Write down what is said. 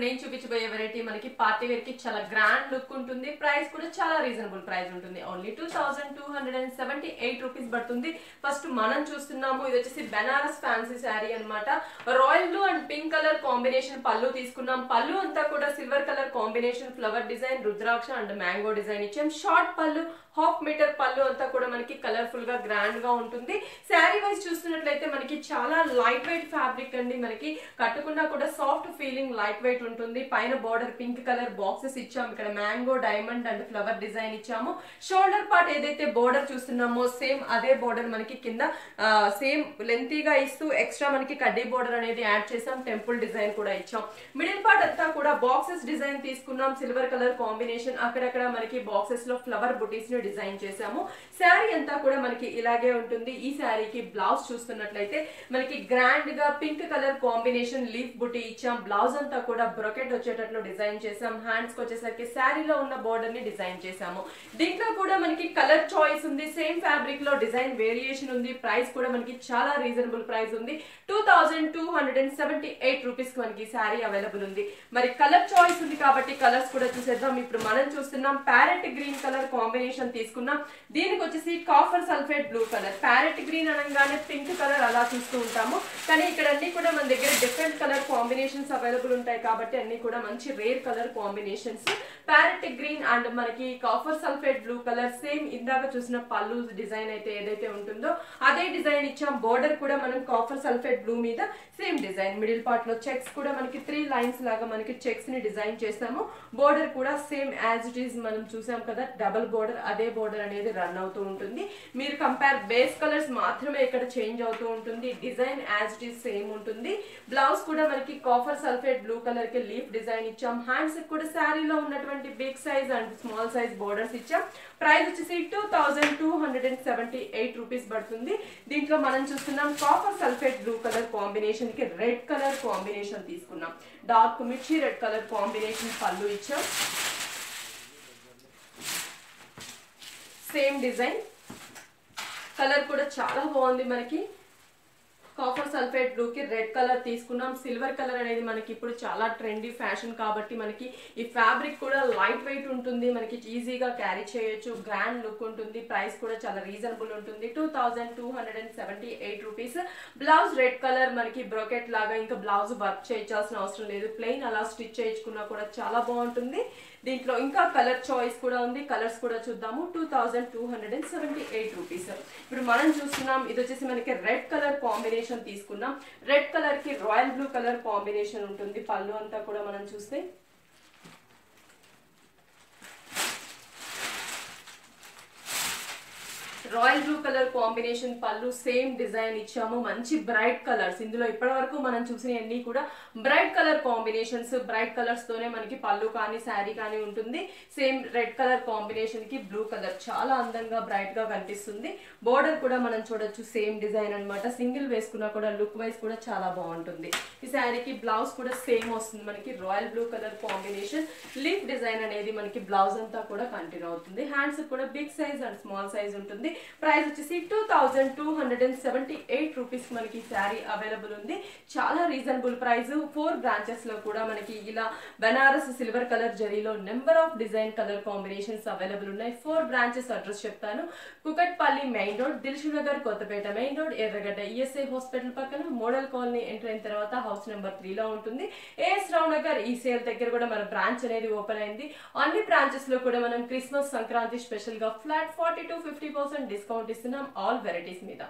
ఇప్పుడు నేను చూపించబోయే వెరైటీ మనకి పార్టీ వేర్కి చాలా గ్రాండ్ లుక్ ఉంటుంది. ప్రైస్ కూడా చాలా రీజనబుల్ ప్రైస్ ఉంటుంది. Only two thousand two hundred and seventy eight rupees పడుతుంది. ఫస్ట్ మనం చూస్తున్నాము ఇది వచ్చేసి బెనారస్ ఫ్యాన్సీ శారీ అన్నమాట. Royal blue and pink colour combination పళ్ళు తీసుకున్నాం. పళ్ళు అంతా కూడా silver colour combination flower design rudraksha and mango design ఇచ్చాం. షార్ట్ పళ్ళు హాఫ్ మీటర్ పళ్ళు అంతా కూడా మనకి కలర్ఫుల్గా గ్రాండ్గా ఉంటుంది. శారీ వైజ్ చూస్తున్నట్లయితే మనకి చాలా లైట్ వెయిట్ ఫ్యాబ్రిక్ అండి. మనకి కట్టుకున్నా కూడా సాఫ్ట్ ఫీలింగ్ లైట్ వెయిట్ ఉంటుంది. పైన బార్డర్ పింక్ కలర్ బాక్సెస్ ఇచ్చాము. ఇక్కడ mango diamond and flower design ఇచ్చాము. షోల్డర్ పార్ట్ ఏదైతే బోర్డర్ చూస్తున్నామో సేమ్ అదే బోర్డర్ మనకి కింద సేమ్ లెంతీగా ఇస్తూ ఎక్స్ట్రా మనకి కడ్డీ బోర్డర్ అనేది యాడ్ చేసాం. టెంపుల్ డిజైన్ కూడా ఇచ్చాం. మిడిల్ పార్ట్ అంతా కూడా బాక్సెస్ డిజైన్ తీసుకున్నాం. సిల్వర్ కలర్ కాంబినేషన్ అక్కడక్కడ మనకి బాక్సెస్లో ఫ్లవర్ బుటీస్ని డిజైన్ చేసాము. శారీ అంతా కూడా మనకి ఇలాగే ఉంటుంది. ఈ శారీకి బ్లౌజ్ చూస్తున్నట్లయితే మనకి గ్రాండ్గా పింక్ కలర్ కాంబినేషన్ లీఫ్ బుటీ ఇచ్చాం. బ్లౌజ్ అంతా కూడా బ్రొకెట్ వచ్చేటట్లు డిజైన్ చేసాం హ్యాండ్స్కి వచ్చేసరికి శారీలో ఉన్న బోర్డర్ని డిజైన్ చేసాము దీంట్లో కూడా మనకి కలర్ చాయిస్ ఉంది. సేమ్ ఫ్యాబ్రిక్లో డిజైన్ వేరియేషన్ ఉంది. ప్రైస్ కూడా మనకి చాలా రీజనబుల్ ప్రైస్ ఉంది. Two thousand two hundred and seventy eight rupees మనకి శారీ అవైలబుల్ ఉంది. మరి కలర్ చాయిస్ ఉంది కాబట్టి కలర్స్ కూడా చూసేద్దాం. ఇప్పుడు మనం చూస్తున్నాం ప్యారెట్ గ్రీన్ కలర్ కాంబినేషన్ తీసుకున్నాం. దీనికి వచ్చేసి copper sulphate blue colour parrot green అనగానే పింక్ కలర్ అలా చూస్తూ ఉంటాము. కానీ ఇక్కడ అన్ని కూడా మన దగ్గర డిఫరెంట్ కలర్ కాంబినేషన్స్ అవైలబుల్ ఉంటాయి కాబట్టి అన్ని కూడా మంచి rare colour combinations parrot green and మనకి copper sulphate blue colour same ఇందాక చూసిన పళ్ళు డిజైన్ అయితే ఏదైతే ఉంటుందో అదే డిజైన్ ఇచ్చాం. బోర్డర్ కూడా మనం కాఫర్ సల్ఫేట్ బ్లూ మీద సేమ్ డిజైన్ మిడిల్ పార్ట్లో చెక్స్ కూడా మనకి త్రీ లైన్స్ లాగా మనకి చెక్స్ని డిజైన్ చేసాము. బోర్డర్ కూడా సేమ్ యాజ్ ఇట్ ఈస్ మనం చూసాం కదా డబల్ బోర్డర్ అదే బోర్డర్ అనేది రన్ అవుతూ ఉంటుంది. మీరు కంపేర్ బేస్ కలర్స్ మాత్రమే ఇక్కడ చేంజ్ అవుతూ ఉంటుంది. Design as it is same ఉంటుంది. బ్లౌజ్ కూడా మనకి కాఫర్ సల్ఫేట్ బ్లూ కలర్ కి లీఫ్ డిజైన్ ఇచ్చాం. హ్యాండ్స్ కూడా శారీలో ఉన్నటువంటి big size and small size borders ఇచ్చాం. ప్రైస్ వచ్చేసి two thousand two hundred and seventy eight rupees పడుతుంది. దీంట్లో మనం చూస్తున్నాం కాఫర్ సల్ఫేట్ బ్లూ కలర్ కాంబినేషన్కి రెడ్ కలర్ కాంబినేషన్ తీసుకున్నాం. డార్క్ మిర్చి రెడ్ కలర్ కాంబినేషన్ పళ్ళు ఇచ్చాం. సేమ్ డిజైన్ కలర్ కూడా చాలా బాగుంది మనకి. కాఫర్ సల్ఫేట్ బ్లూకి రెడ్ కలర్ తీసుకున్నాం. సిల్వర్ కలర్ అనేది మనకి ఇప్పుడు చాలా ట్రెండీ ఫ్యాషన్ కాబట్టి మనకి ఈ ఫ్యాబ్రిక్ కూడా లైట్ వెయిట్ ఉంటుంది. మనకి ఈజీగా క్యారీ చేయొచ్చు. గ్రాండ్ లుక్ ఉంటుంది. ప్రైస్ కూడా చాలా రీజనబుల్ ఉంటుంది. Two thousand two hundred and seventy eight rupees. Blouse red colour మనకి బ్రోకెట్ లాగా ఇంకా బ్లౌజ్ వర్క్ చేయించాల్సిన అవసరం లేదు. ప్లెయిన్ అలా స్టిచ్ చేయించుకున్నా కూడా చాలా బాగుంటుంది. దీంట్లో ఇంకా కలర్ చాయిస్ కూడా ఉంది. కలర్స్ కూడా చూద్దాము. Two thousand two hundred and seventy eight rupees. ఇప్పుడు మనం చూస్తున్నాం. ఇది వచ్చేసి మనకి రెడ్ కలర్ కాంబినేషన్ తీసుకున్నాం రెడ్ కలర్కి రాయల్ బ్లూ కలర్ కాంబినేషన్ ఉంటుంది. పళ్ళు అంతా కూడా మనం చూస్తే రాయల్ బ్లూ కలర్ కాంబినేషన్ పళ్ళు సేమ్ డిజైన్ ఇచ్చాము. మంచి బ్రైట్ కలర్స్. ఇందులో ఇప్పటి వరకు మనం చూసినవన్నీ కూడా bright colour combinations. Bright colours తోనే మనకి పళ్ళు కానీ శారీ కానీ ఉంటుంది. సేమ్ రెడ్ కలర్ కాంబినేషన్కి బ్లూ కలర్ చాలా అందంగా బ్రైట్గా కనిపిస్తుంది. బోర్డర్ కూడా మనం చూడొచ్చు సేమ్ డిజైన్ అన్నమాట. సింగిల్ వేసుకున్నా కూడా లుక్ వైజ్ కూడా చాలా బాగుంటుంది. ఈ శారీకి బ్లౌజ్ కూడా సేమ్ వస్తుంది మనకి. Royal blue colour combination. Leaf design అనేది మనకి బ్లౌజ్ అంతా కూడా కంటిన్యూ అవుతుంది. హ్యాండ్స్ కూడా big size and small size ఉంటుంది. ప్రైస్ వచ్చేసి two thousand two hundred and seventy eight rupees మనకి శారీ అవైలబుల్ ఉంది. చాలా రీజనబుల్ ప్రైస్ ఫోర్ బ్రాంచెస్లో కూడా మనకి ఇలా Banaras silver colour జరీలో number of design colour combinations available ఉన్నాయి. ఫోర్ బ్రాంచెస్ అడ్రస్ చెప్తాను. Kukatpally main road Dilsukh Nagar Kothapet main road Erragadda ESI hospital పక్కన model colony enter అయిన తర్వాత హౌస్ నెంబర్ త్రీలో ఉంటుంది. ఏఎస్ రావు నగర్ ఈ సేల్ దగ్గర కూడా మన బ్రాంచ్ అనేది ఓపెన్ అయింది. అన్ని బ్రాంచెస్లో కూడా మనం క్రిస్మస్ సంక్రాంతి స్పెషల్గా flat forty to fifty percent discount is in all varieties mida.